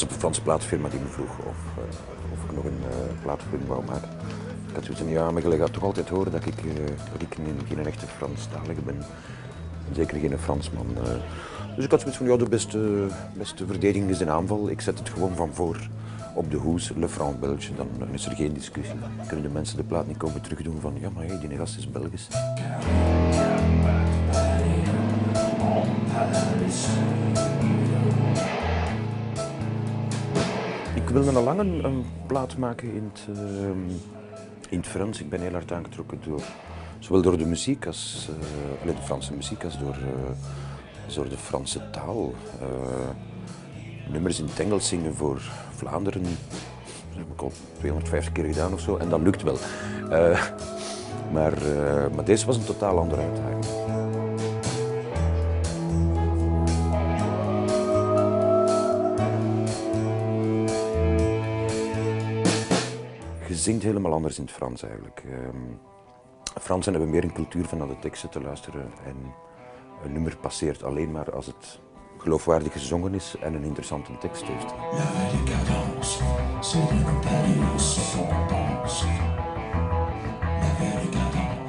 was een Franse plaatfirma die me vroeg of, uh, of ik nog een uh, plaatfilm wou maken. Ik had zoiets ja, maar je gaat toch altijd horen dat ik, uh, dat geen, geen echte Franstalige ben. Zeker geen Fransman. Dus ik had zoiets van, ja, de beste, beste verdediging is een aanval. Ik zet het gewoon van voor op de hoes, Le Franc Belge, dan is er geen discussie. Dan kunnen de mensen de plaat niet komen terugdoen van, ja, maar hey, die gast is Belgisch. Wilde al lang een, een plaat maken in het, uh, in het Frans. Ik ben heel hard aangetrokken door, zowel door de muziek als uh, de Franse muziek als door, uh, door de Franse taal. Uh, nummers in het Engels zingen voor Vlaanderen. Dat heb ik al 250 keer gedaan of zo en dat lukt wel. maar, maar deze was een totaal andere uitdaging. Je zingt helemaal anders in het Frans eigenlijk. Um, Fransen hebben meer een cultuur van naar de teksten te luisteren en een nummer passeert alleen maar als het geloofwaardig gezongen is en een interessante tekst heeft.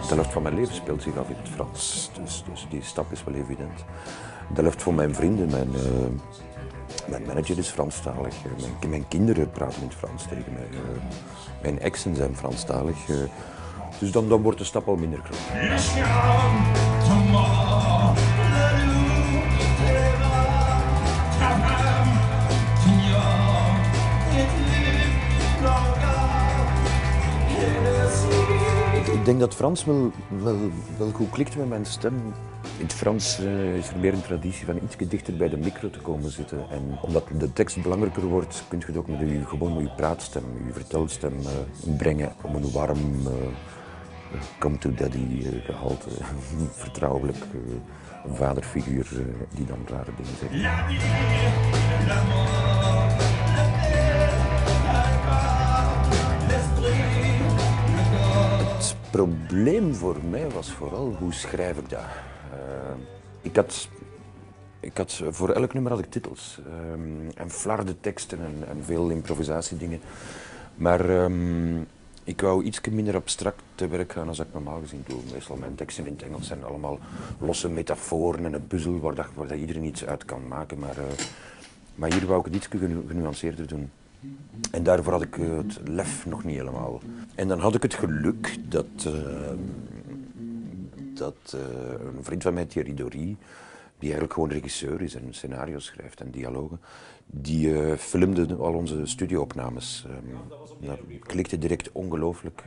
De helft van mijn leven speelt zich af in het Frans, dus, dus die stap is wel evident. De helft van mijn vrienden, mijn, uh, mijn manager is Franstalig. Mijn, mijn, kinderen praten in Frans tegen mij. Mijn exen zijn Franstalig. Dus dan, dan wordt de stap al minder groot. Ik denk dat Frans wel, wel, wel goed klikt met mijn stem. In het Frans uh, is er meer een traditie van iets dichter bij de micro te komen zitten. En omdat de tekst belangrijker wordt, kun je het ook met je, gewoon met je praatstem, je vertelstem uh, brengen om een warm uh, come to daddy gehalte, vertrouwelijk vaderfiguur die dan rare dingen zegt. Het probleem voor mij was vooral hoe schrijf ik dat. Uh, ik had, ik had, voor elk nummer had ik titels. Um, en flarde teksten en, en, veel improvisatiedingen. Maar um, ik wou iets minder abstract te werk gaan als ik normaal gezien doe. Meestal mijn teksten in het Engels zijn allemaal losse metaforen en een puzzel waar, dat, dat iedereen iets uit kan maken. Maar, uh, maar hier wou ik het iets genuanceerder doen. En daarvoor had ik het lef nog niet helemaal. En dan had ik het geluk dat, uh, dat uh, een vriend van mij, Thierry Dory, die eigenlijk gewoon regisseur is en scenario schrijft en dialogen, die uh, filmde al onze studioopnames. Um, dat klikte direct ongelooflijk.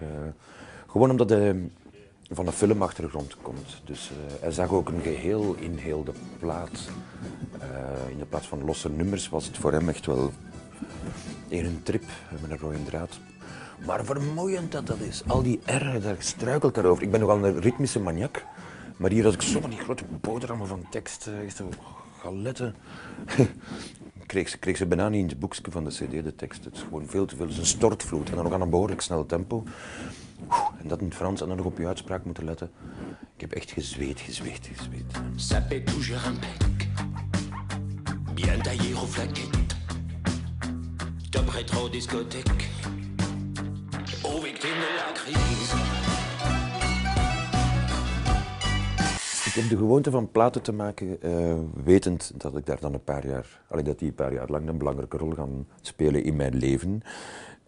gewoon omdat hij van een filmachtergrond komt. Dus hij zag ook een geheel in heel de plaat. in de plaats van losse nummers was het voor hem echt wel in een trip met een rode draad. Maar vermoeiend dat dat is. Al die R, daar struikelt daarover. Ik ben nogal een ritmische maniak. Maar hier had ik zo van die grote boterhammen van tekst. Echt zo galetten. kreeg, ze, kreeg ze bijna niet in het boekje van de cd, de tekst. Het is gewoon veel te veel. Het is een stortvloed. En dan ook aan een behoorlijk snel tempo. En dat in het Frans en dan nog op je uitspraak moeten letten. Ik heb echt gezweet, gezweet, gezweet. Ça fait toujours un bec. Bien taillé au flaquet. Top retro discothèque. Ik heb de gewoonte van platen te maken, uh, wetend dat ik daar dan een paar jaar, allee, dat die een paar jaar lang een belangrijke rol gaan spelen in mijn leven.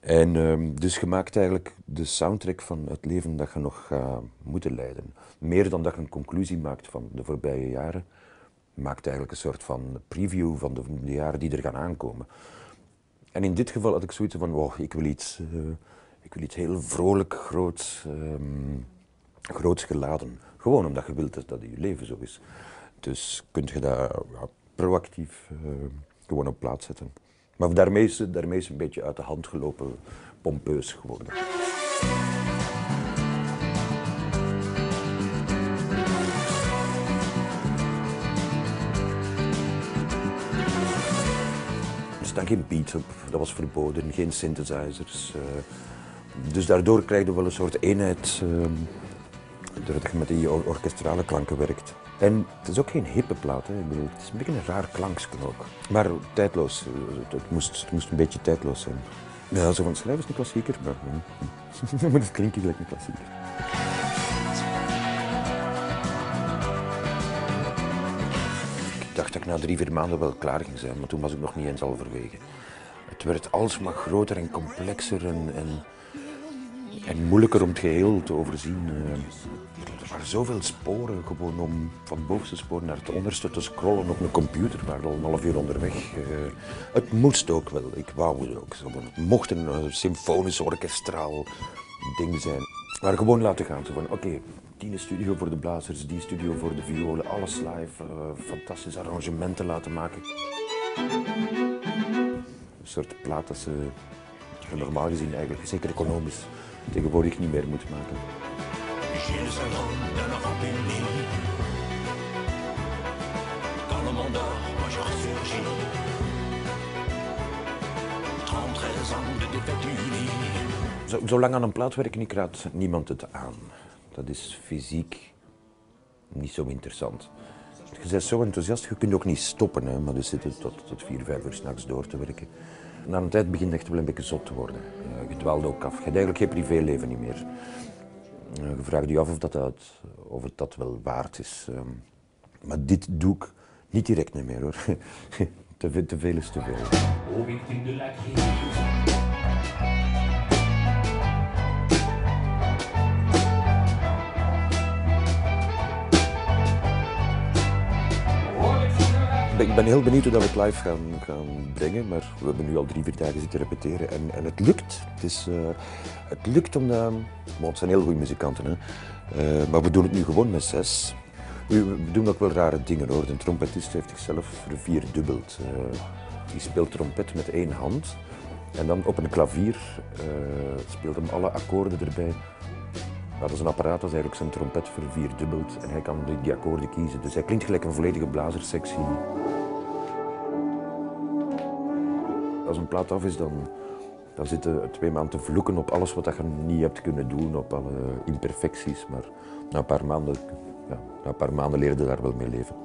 En uh, dus je maakt eigenlijk de soundtrack van het leven dat je nog gaat moeten leiden. Meer dan dat je een conclusie maakt van de voorbije jaren, maakt eigenlijk een soort van preview van de, jaren die er gaan aankomen. En in dit geval had ik zoiets van, wow, ik wil iets, uh, ik wil iets heel vrolijk, groots, um, groots geladen. Gewoon omdat je wilt dat dat je leven zo is. Dus kun je dat proactief uh, gewoon op plaats zetten. Maar daarmee is, daarmee een beetje uit de hand gelopen, pompeus geworden. staan geen beats op, dat was verboden, geen synthesizers. Uh, dus daardoor krijg je wel een soort eenheid, uh, doordat je met die or- orkestrale klanken werkt. En het is ook geen hippe plaat, hè. Ik bedoel, het is een beetje een raar klanksken ook. Maar tijdloos, eh, het, moest, het moest een beetje tijdloos zijn. Ja, zo van schrijven is een klassieker, maar, hm. maar het klinkt gelijk een klassieker. Ik dacht dat ik na drie, vier maanden wel klaar ging zijn, maar toen was ik nog niet eens halverwege. Het werd alsmaar groter en complexer en, en, en moeilijker om het geheel te overzien. Eh, Er waren zoveel sporen gewoon om van het bovenste spoor naar het onderste te scrollen op een computer. We waren al een half uur onderweg. Eh, Het moest ook wel, ik wou het ook. Het mocht een eh, symfonisch, orkestraal ding zijn. Maar gewoon laten gaan. Van, oké, die studio voor de blazers, die studio voor de violen, alles live, fantastische arrangementen laten maken. Een soort plaat dat ze normaal gezien eigenlijk, zeker economisch, tegenwoordig niet meer moet maken. J'ai le syndrome d'un enfant puni. Quand le monde dort, moi je ressurgis. 30, 13 ans de défaite unie. Zo, zolang aan een plaat werken, ik raad niemand het aan. Dat is fysiek niet zo interessant. Je bent zo enthousiast, je kunt ook niet stoppen, hè, maar dus zitten tot, tot vier, vijf uur s'nachts door te werken. Na een tijd begint echt wel een beetje zot te worden. Eh, je ook af. Je hebt eigenlijk geen privéleven niet meer. Eh, je vraagt je af of dat, dat, of het dat wel waard is. Ehm, maar dit doe ik niet direct meer hoor. te, te veel is te veel. Ik ben heel benieuwd hoe dat we het live gaan, gaan brengen, maar we hebben nu al drie, vier dagen zitten repeteren en, en het lukt. Het, is, eh, het lukt omdat... bon, het zijn heel goede muzikanten, hè. Eh, maar we doen het nu gewoon met zes. We, we doen ook wel rare dingen hoor. De trompetist heeft zichzelf vervierdubbeld. Eh die speelt trompet met één hand en dan op een klavier speelt hem alle akkoorden erbij. Dat is een apparaat dat eigenlijk zijn trompet vervierdubbelt en hij kan die, akkoorden kiezen. Dus hij klinkt gelijk een volledige blazerssectie. Als een plaat af is, dan, dan zitten twee maanden vloeken op alles wat je niet hebt kunnen doen, op alle imperfecties. Maar na een paar maanden, ja, na een paar maanden leerde daar wel mee leven.